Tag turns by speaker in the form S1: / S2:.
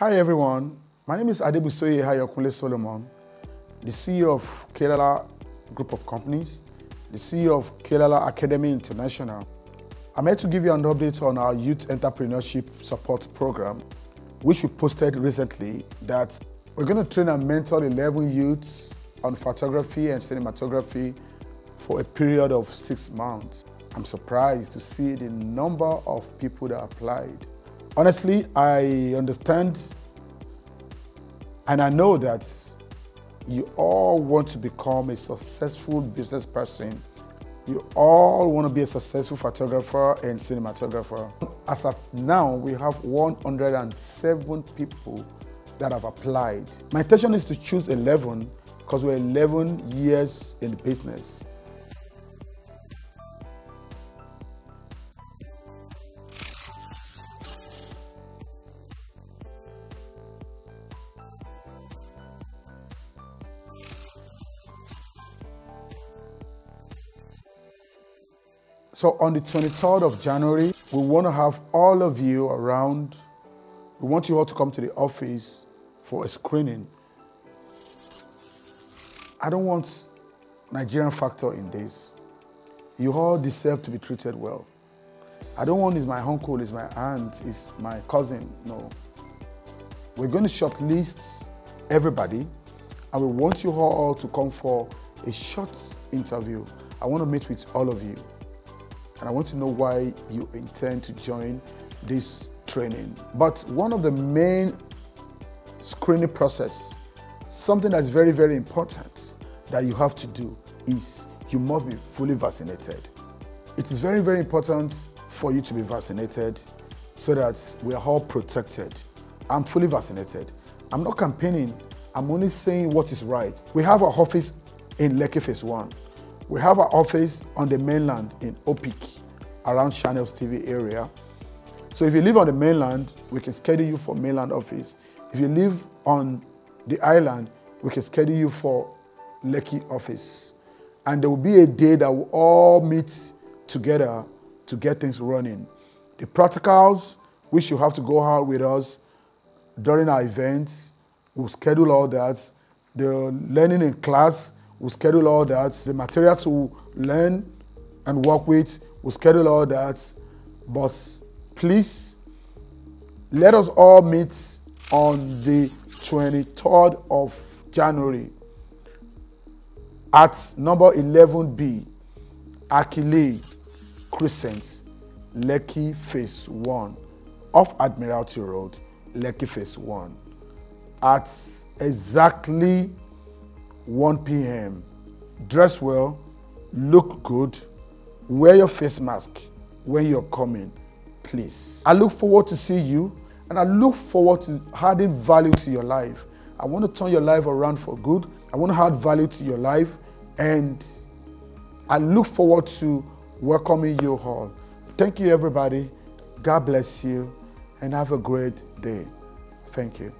S1: Hi everyone, my name is Adebusoye Ayokunle Solomon, the CEO of Klala Group of Companies, the CEO of Klala Academy International. I'm here to give you an update on our Youth Entrepreneurship Support Program, which we posted recently that we're going to train and mentor 11 youths on photography and cinematography for a period of six months. I'm surprised to see the number of people that applied. Honestly, I understand and I know that you all want to become a successful business person. You all want to be a successful photographer and cinematographer. As of now, we have 107 people that have applied. My intention is to choose 11 because we're 11 years in business. So on the 23rd of January, we want to have all of you around. We want you all to come to the office for a screening. I don't want Nigerian factor in this. You all deserve to be treated well. I don't want is my uncle, is my aunt, is my cousin. No. We're going to shortlist everybody and we want you all to come for a short interview. I want to meet with all of you and I want to know why you intend to join this training. But one of the main screening process, something that's very, very important that you have to do is you must be fully vaccinated. It is very, very important for you to be vaccinated so that we are all protected. I'm fully vaccinated. I'm not campaigning, I'm only saying what is right. We have our office in Lekki Phase 1. We have our office on the mainland in OPIC, around Channels TV area. So if you live on the mainland, we can schedule you for mainland office. If you live on the island, we can schedule you for Lekki office. And there will be a day that we'll all meet together to get things running. The practicals, which you have to go out with us during our events, we'll schedule all that. The learning in class, we'll schedule all that. The materials to learn and work with, we'll schedule all that. But please, let us all meet on the 23rd of January at number 11B, Akile Crescent, Lekki Phase 1, off Admiralty Road, Lekki Phase 1, at exactly 1 p.m. Dress well, look good, wear your face mask when you're coming, please. I look forward to see you and I look forward to adding value to your life. I want to turn your life around for good. I want to add value to your life and I look forward to welcoming you all. Thank you, everybody. God bless you and have a great day. Thank you.